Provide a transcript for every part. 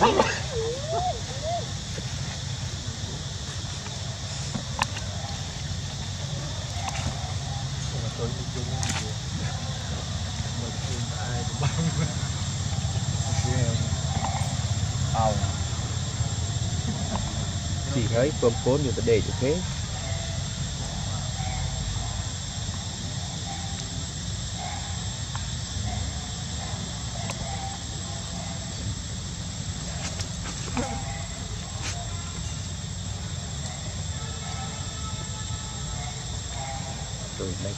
chỉ thấy bơm cốn như ta để cho thế.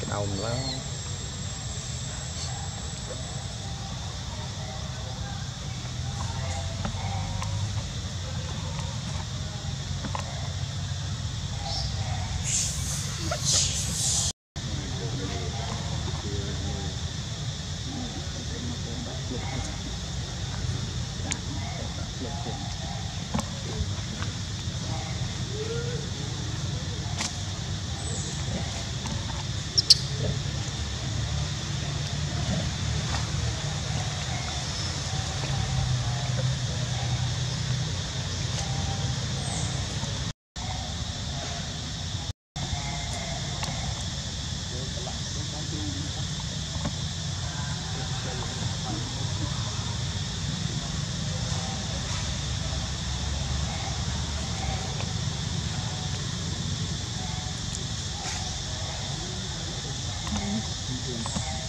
cái đồng lắm Yeah. Thank you.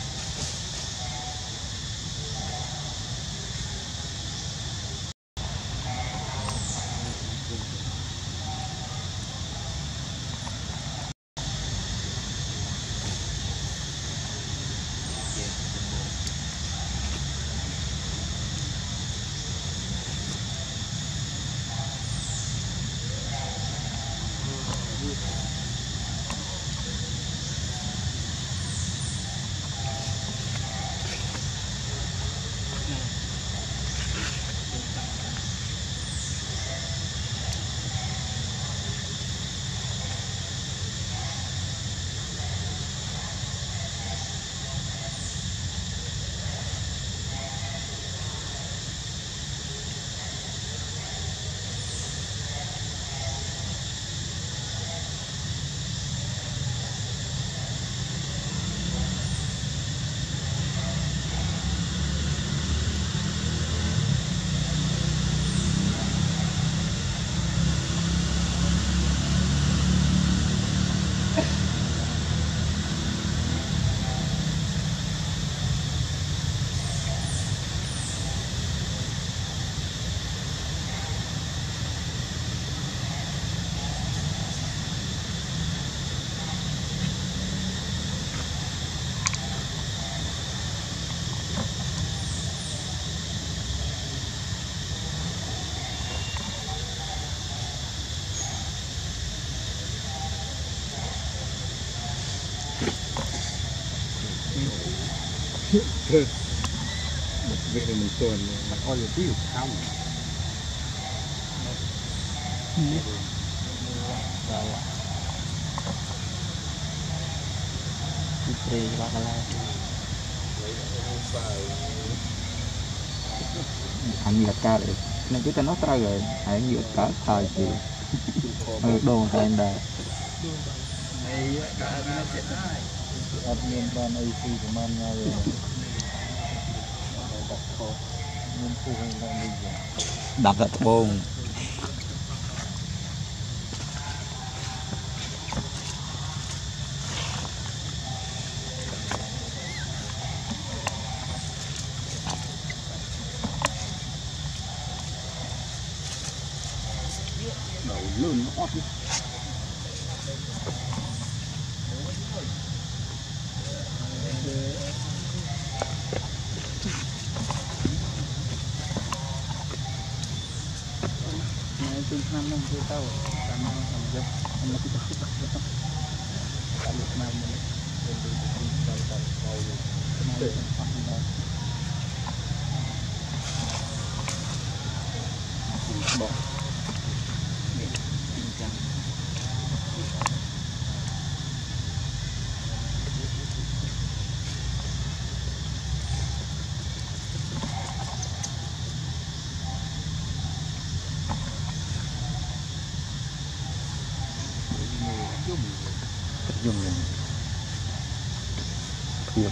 rồi đây cái đầu nó việc này mình tuần mà coi là tiêu không Putri bakalan anh là ca được nên chúng ta nói ra rồi hãy giữa cả thời thì ừ, đồ tại anh đây admin ban AC ប្រហែលថ្ងៃដា đập là bồn đầu lươn nó ót đi. ពីរឆ្នាំមុនគេទៅតាមខ្ញុំយកខ្ញុំពីទឹកទឹកតាមឆ្នាំមុនទៅទៅទៅទៅទៅទៅបង dùng này thu nhập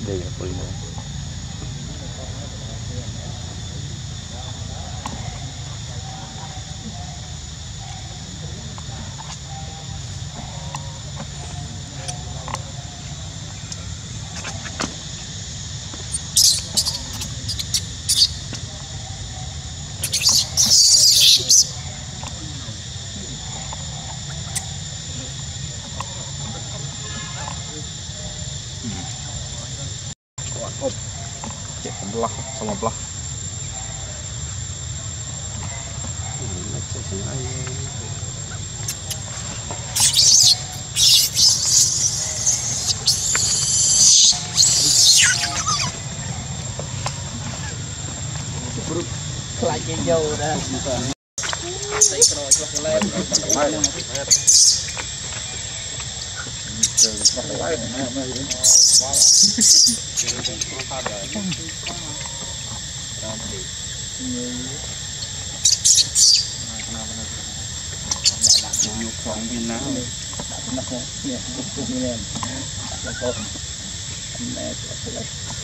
জায়গায় পরিণাম sama belah lagi jauh dah saya keroyok lah kelain kelain kelain ดีนี่มาขนาดนั้นหลักอยู่สองปีนะนักเนี่ยตุกตุกแล้วก็แม่ตัวเล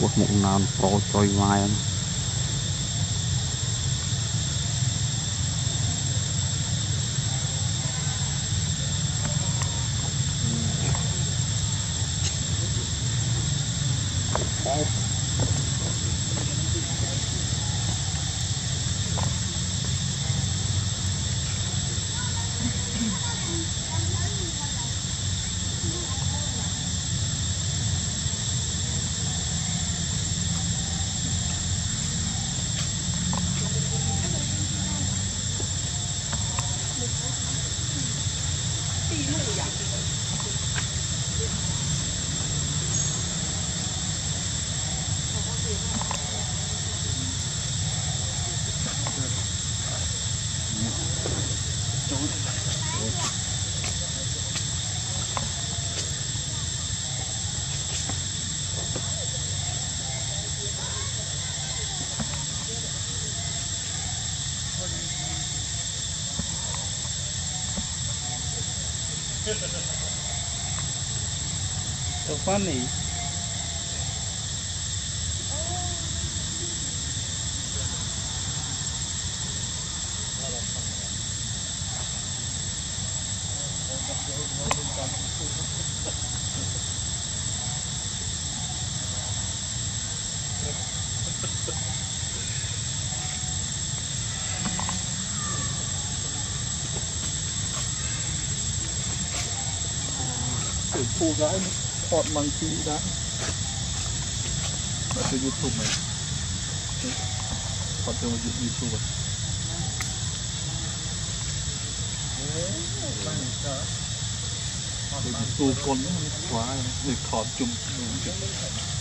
វោះមុខណោនប្រចុយវាយ तो पानी ពូដែរថតម៉ងទីដែរមកទៅ YouTube មកថតទៅ YouTube ហេបានទៅទៅទូគុនខ្វាយនេះថតជុំជុំ